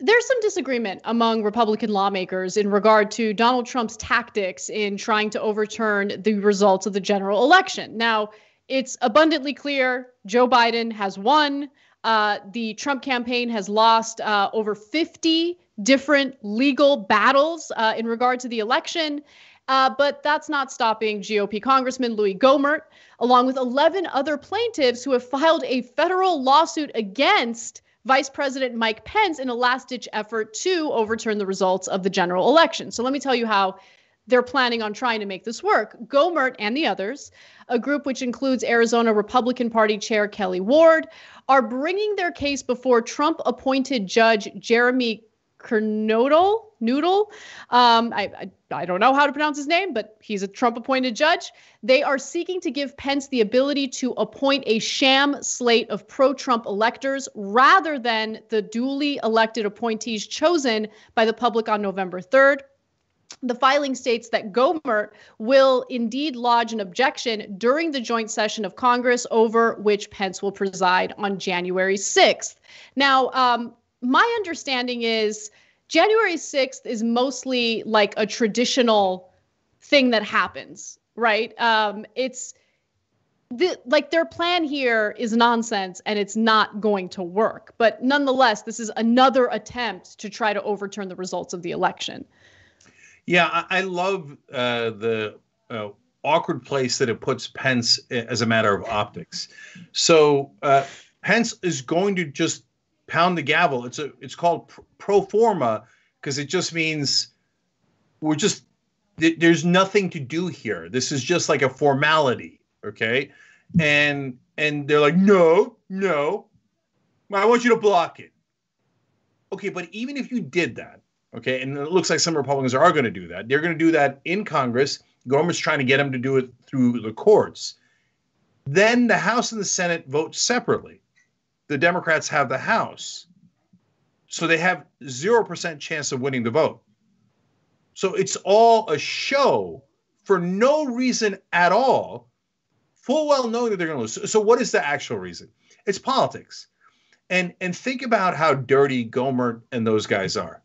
there's some disagreement among Republican lawmakers in regard to Donald Trump's tactics in trying to overturn the results of the general election. Now, it's abundantly clear Joe Biden has won. Uh, the Trump campaign has lost uh, over 50 different legal battles uh, in regard to the election. Uh, but that's not stopping GOP Congressman Louie Gohmert, along with 11 other plaintiffs who have filed a federal lawsuit against Vice President Mike Pence in a last ditch effort to overturn the results of the general election. So let me tell you how they're planning on trying to make this work. Gohmert and the others, a group which includes Arizona Republican Party Chair Kelli Ward, are bringing their case before Trump appointed Judge Jeremy Kernodle. Noodle. Um, I, I, I don't know how to pronounce his name, but he's a Trump appointed judge. They are seeking to give Pence the ability to appoint a sham slate of pro Trump electors rather than the duly elected appointees chosen by the public on November 3rd. The filing states that Gohmert will indeed lodge an objection during the joint session of Congress over which Pence will preside on January 6th. Now, um, my understanding is January 6th is mostly like a traditional thing that happens, right? Um, it's the, like their plan here is nonsense and it's not going to work. But nonetheless, this is another attempt to try to overturn the results of the election. Yeah, I, I love uh, the uh, awkward place that it puts Pence as a matter of optics. So uh, Pence is going to just pound the gavel. It's a it's called pro forma because it just means we're just there's nothing to do here. This is just like a formality, okay? And and they're like, no, no, I want you to block it. Okay, but even if you did that, okay, and it looks like some Republicans are going to do that. They're going to do that in Congress. Gohmert's trying to get them to do it through the courts. Then the House and the Senate vote separately the Democrats have the House. So they have 0% chance of winning the vote. So it's all a show for no reason at all, full well knowing that they're going to lose. So, what is the actual reason? It's politics. And, and think about how dirty Gohmert and those guys are.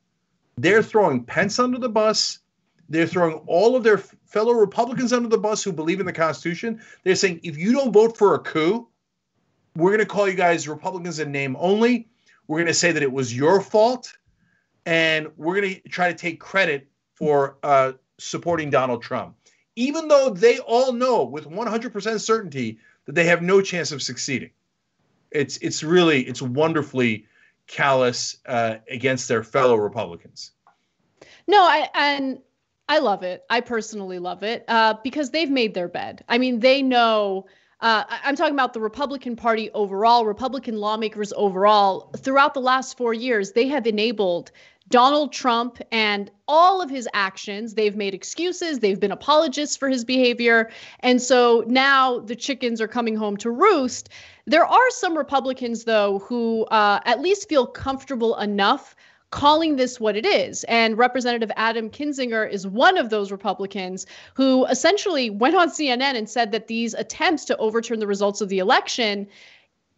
They're throwing Pence under the bus. They're throwing all of their fellow Republicans under the bus who believe in the Constitution. They're saying if you don't vote for a coup, we're going to call you guys Republicans in name only. We're going to say that it was your fault, and we're going to try to take credit for uh, supporting Donald Trump, even though they all know with 100% certainty that they have no chance of succeeding. It's it's really it's wonderfully callous uh, against their fellow Republicans. No, I and I love it. I personally love it uh, because they've made their bed. I mean, they know uh, I'm talking about the Republican Party overall, Republican lawmakers overall. Throughout the last four years, they have enabled Donald Trump and all of his actions. They've made excuses, they've been apologists for his behavior. And so now the chickens are coming home to roost. There are some Republicans, though, who uh, at least feel comfortable enough calling this what it is. And Representative Adam Kinzinger is one of those Republicans who essentially went on CNN and said that these attempts to overturn the results of the election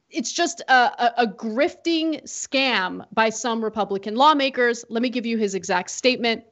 it's just a, a, a, grifting scam by some Republican lawmakers. Let me give you his exact statement.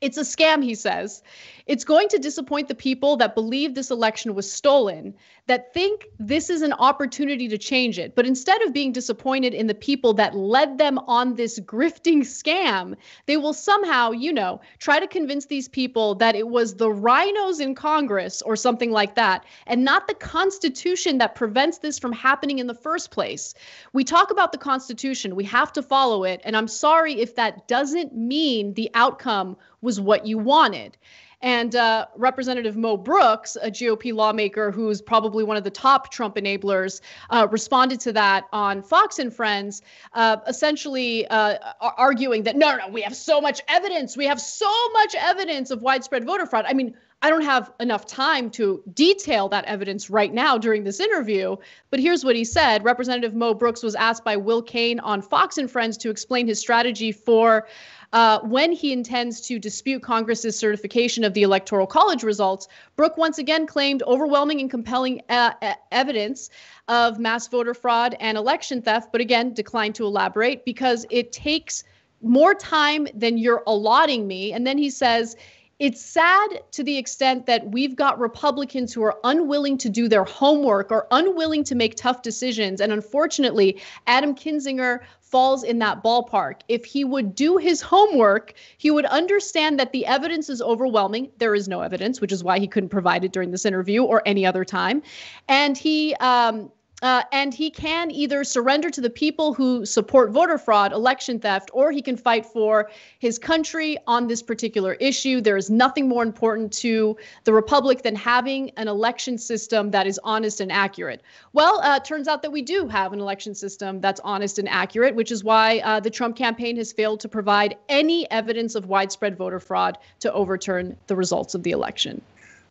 It's a scam, he says. It's going to disappoint the people that believe this election was stolen, that think this is an opportunity to change it. But instead of being disappointed in the people that led them on this grifting scam, they will somehow, you know, try to convince these people that it was the RINOs in Congress or something like that, and not the Constitution that prevents this from happening in the first place. We talk about the Constitution, we have to follow it. And I'm sorry if that doesn't mean the outcome was what you wanted. And uh, Representative Mo Brooks, a GOP lawmaker who's probably one of the top Trump enablers, uh, responded to that on Fox and Friends, uh, essentially uh, arguing that no, no, we have so much evidence. We have so much evidence of widespread voter fraud. I mean, I don't have enough time to detail that evidence right now during this interview, but here's what he said. Representative Mo Brooks was asked by Will Cain on Fox and Friends to explain his strategy for uh, when he intends to dispute Congress's certification of the Electoral College results. Brooke once again claimed overwhelming and compelling uh, evidence of mass voter fraud and election theft, but again declined to elaborate because it takes more time than you're allotting me. And then he says, it's sad to the extent that we've got Republicans who are unwilling to do their homework or unwilling to make tough decisions. And unfortunately, Adam Kinzinger falls in that ballpark. If he would do his homework, he would understand that the evidence is overwhelming. There is no evidence, which is why he couldn't provide it during this interview or any other time. And he, um, uh, and he can either surrender to the people who support voter fraud, election theft, or he can fight for his country on this particular issue. There is nothing more important to the Republic than having an election system that is honest and accurate. Well, uh, turns out that we do have an election system that's honest and accurate, which is why uh, the Trump campaign has failed to provide any evidence of widespread voter fraud to overturn the results of the election.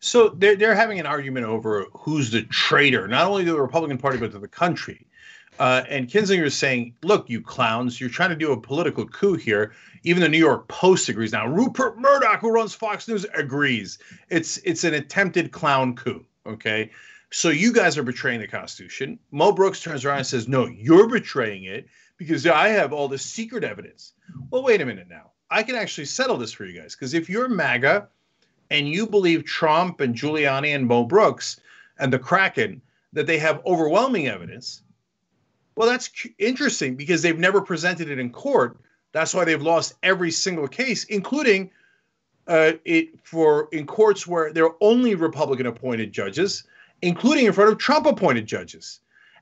So they're they're having an argument over who's the traitor, not only to the Republican Party but to the country. Uh, and Kinzinger is saying, "Look, you clowns, you're trying to do a political coup here." Even the New York Post agrees. Now, Rupert Murdoch, who runs Fox News, agrees. It's it's an attempted clown coup. Okay, so you guys are betraying the Constitution. Mo Brooks turns around and says, "No, you're betraying it because I have all this secret evidence." Well, wait a minute now. I can actually settle this for you guys because if you're MAGA and you believe Trump and Giuliani and Mo Brooks and the Kraken that they have overwhelming evidence, well, that's interesting because they've never presented it in court. That's why they've lost every single case, including uh, it for in courts where there are only Republican appointed judges, including in front of Trump appointed judges.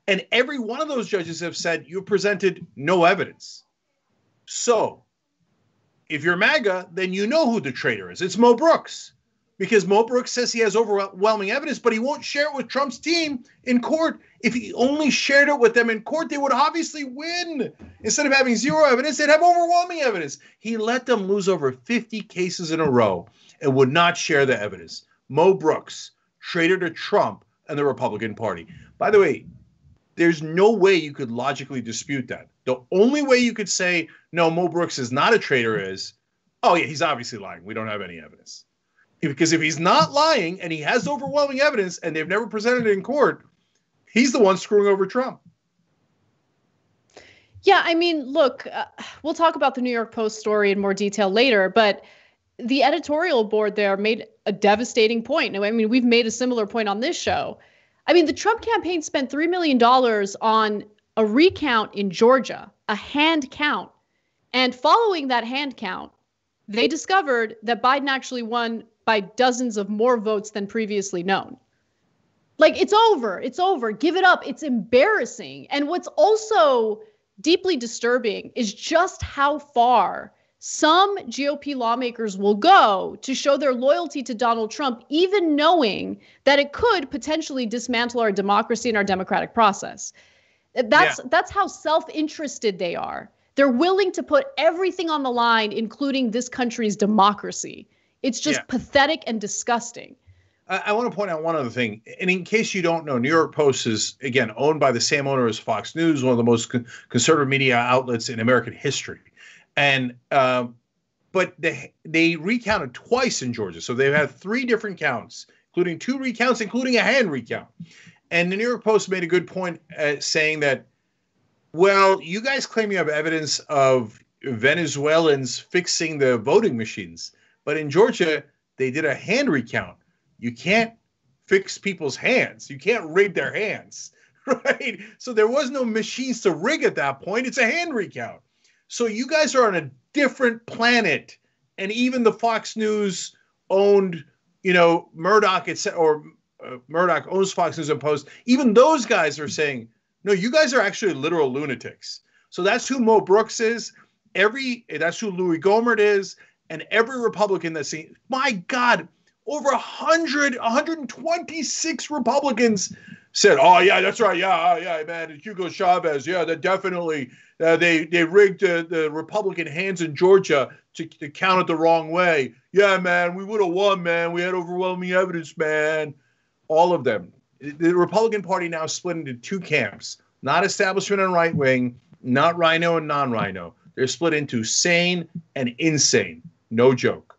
And every one of those judges have said you presented no evidence. So if you're MAGA, then you know who the traitor is. It's Mo Brooks. Because Mo Brooks says he has overwhelming evidence, but he won't share it with Trump's team in court. If he only shared it with them in court, they would obviously win. Instead of having zero evidence, they'd have overwhelming evidence. He let them lose over 50 cases in a row and would not share the evidence. Mo Brooks, traitor to Trump and the Republican Party. By the way, there's no way you could logically dispute that. The only way you could say, no, Mo Brooks is not a traitor is, oh, yeah, he's obviously lying. We don't have any evidence. Because if he's not lying and he has overwhelming evidence and they've never presented it in court, he's the one screwing over Trump. Yeah, I mean, look, uh, we'll talk about the New York Post story in more detail later, but the editorial board there made a devastating point. I mean, we've made a similar point on this show. I mean, the Trump campaign spent $3 million on a recount in Georgia, a hand count. And following that hand count, they discovered that Biden actually won by dozens of more votes than previously known. Like, it's over. It's over. Give it up. It's embarrassing. And what's also deeply disturbing is just how far some GOP lawmakers will go to show their loyalty to Donald Trump, even knowing that it could potentially dismantle our democracy and our democratic process. That's yeah. that's how self-interested they are. They're willing to put everything on the line, including this country's democracy. It's just yeah. pathetic and disgusting. I, I, want to point out one other thing. And in case you don't know, New York Post is, again, owned by the same owner as Fox News, one of the most con- conservative media outlets in American history. And, uh, but they, they recounted twice in Georgia. So they've had three different counts, including two recounts, including a hand recount. And the New York Post made a good point uh, saying that, well, you guys claim you have evidence of Venezuelans fixing the voting machines, but in Georgia, they did a hand recount. You can't fix people's hands, you can't rig their hands, right? So there was no machines to rig at that point. It's a hand recount. So you guys are on a different planet. And even the Fox News owned, you know, Murdoch, or uh, Murdoch owns Fox News and Post, even those guys are saying, no, you guys are actually literal lunatics. So that's who Mo Brooks is. Every that's who Louie Gohmert is, and every Republican that's saying, my God, over 100, 126 Republicans said, "Oh yeah, that's right, yeah, yeah, man, Hugo Chavez, yeah, that definitely uh, they they rigged uh, the Republican hands in Georgia to, to count it the wrong way. Yeah, man, we would have won, man. We had overwhelming evidence, man. All of them. The Republican Party now split into two camps not establishment and right wing, not RINO and non-RINO. They're split into sane and insane. No joke.